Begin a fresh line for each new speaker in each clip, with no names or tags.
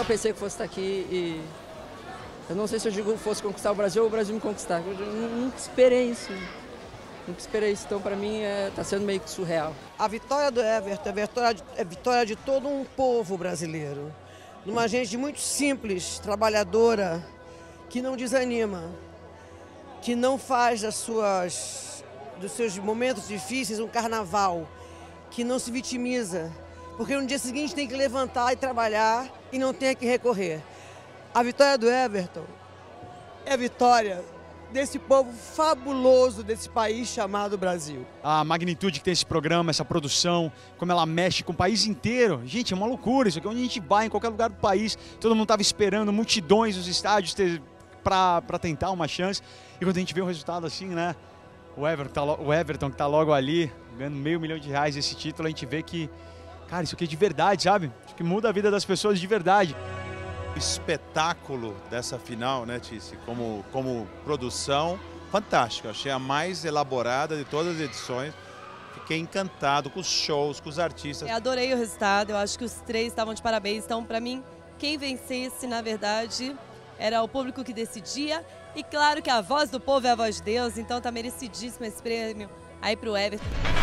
nunca pensei que fosse estar aqui e eu não sei se eu digo fosse conquistar o Brasil ou o Brasil me conquistar. Eu nunca esperei isso. Nunca esperei isso. Então, para mim, está é, sendo meio que surreal.
A vitória do Everton é vitória, de, é vitória de todo um povo brasileiro. Numa gente muito simples, trabalhadora, que não desanima, que não faz das suas, dos seus momentos difíceis um carnaval, que não se vitimiza, porque no dia seguinte tem que levantar e trabalhar e não tem a que recorrer. A vitória do Everton é a vitória desse povo fabuloso desse país chamado Brasil.
A magnitude que tem esse programa, essa produção, como ela mexe com o país inteiro. Gente, é uma loucura isso aqui. Onde a gente vai, em qualquer lugar do país, todo mundo estava esperando, multidões nos estádios para tentar uma chance. E quando a gente vê um resultado assim, né? O Everton, tá o Everton que está logo ali, ganhando meio milhão de reais esse título, a gente vê que, cara, isso aqui é de verdade, sabe? Acho que muda a vida das pessoas de verdade
espetáculo dessa final, né, Tice? Como, como produção, fantástico. Achei a mais elaborada de todas as edições. Fiquei encantado com os shows, com os artistas.
Eu adorei o resultado, eu acho que os três estavam de parabéns. Então, para mim, quem vencesse, na verdade, era o público que decidia. E claro que a voz do povo é a voz de Deus, então tá merecidíssimo esse prêmio aí pro Everton.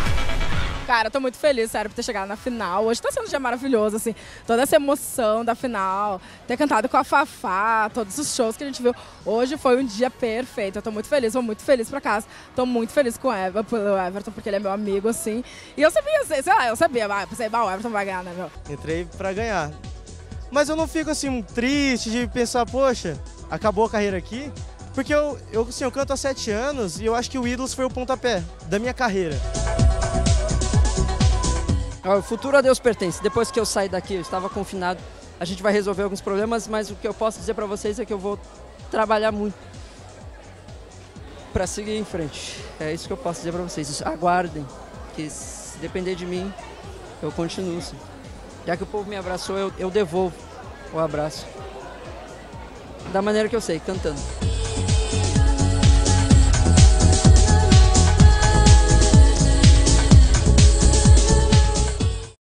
Cara, eu tô muito feliz, sério, por ter chegado na final. Hoje tá sendo um dia maravilhoso, assim. Toda essa emoção da final, ter cantado com a Fafá, todos os shows que a gente viu. Hoje foi um dia perfeito. Eu tô muito feliz, vou muito feliz pra casa. Tô muito feliz com o Everton, pelo Everton, porque ele é meu amigo, assim. E eu sabia, sei lá, eu sabia, ah, pensei, o Everton vai ganhar, né, meu?
Entrei pra ganhar. Mas eu não fico, assim, triste de pensar, poxa, acabou a carreira aqui. Porque eu, eu, assim, eu canto há sete anos e eu acho que o Ídolos foi o pontapé da minha carreira.
O futuro a Deus pertence. Depois que eu sair daqui, eu estava confinado, a gente vai resolver alguns problemas, mas o que eu posso dizer para vocês é que eu vou trabalhar muito para seguir em frente. É isso que eu posso dizer para vocês. Aguardem, que se depender de mim, eu continuo. Sim. Já que o povo me abraçou, eu, eu devolvo o abraço. Da maneira que eu sei, cantando.